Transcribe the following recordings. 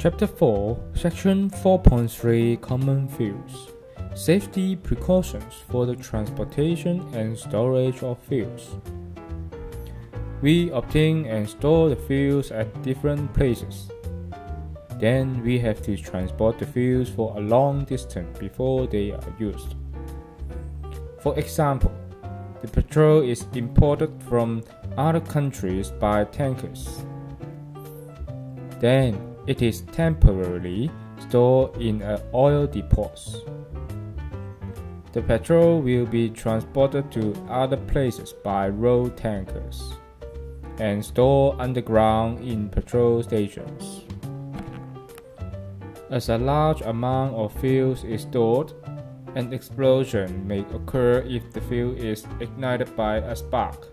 Chapter 4, Section 4.3 Common Fuels Safety Precautions for the Transportation and Storage of Fuels. We obtain and store the fuels at different places. Then we have to transport the fuels for a long distance before they are used. For example, the petrol is imported from other countries by tankers. Then it is temporarily stored in an oil depots. The petrol will be transported to other places by road tankers and stored underground in petrol stations. As a large amount of fuel is stored, an explosion may occur if the fuel is ignited by a spark.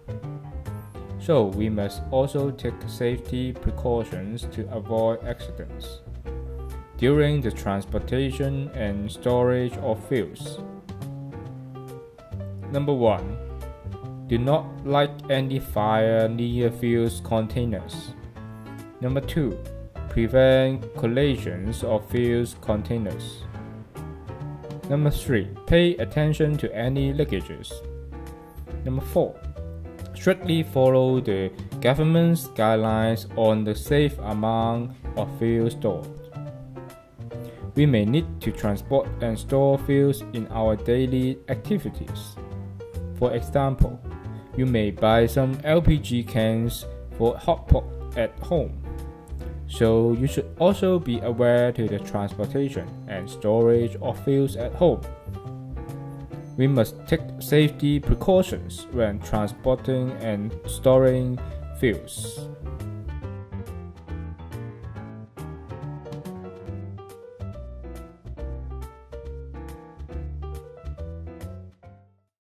So we must also take safety precautions to avoid accidents during the transportation and storage of fuels. Number 1. Do not light any fire near fuels containers. Number 2. Prevent collisions of fuels containers. Number 3. Pay attention to any leakages. Number 4 strictly follow the government's guidelines on the safe amount of fuel stored. We may need to transport and store fuels in our daily activities. For example, you may buy some LPG cans for hot pot at home. So you should also be aware to the transportation and storage of fuels at home we must take safety precautions when transporting and storing fuels.